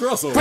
Russell.